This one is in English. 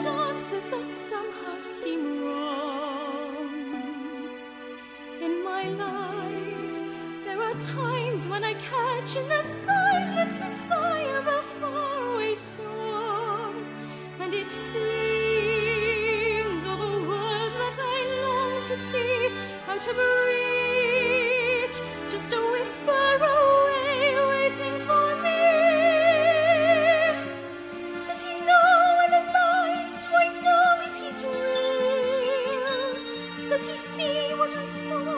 Dances that somehow seem wrong. In my life, there are times when I catch in the silence the sigh of a faraway song, and it sings of a world that I long to see out of reach. so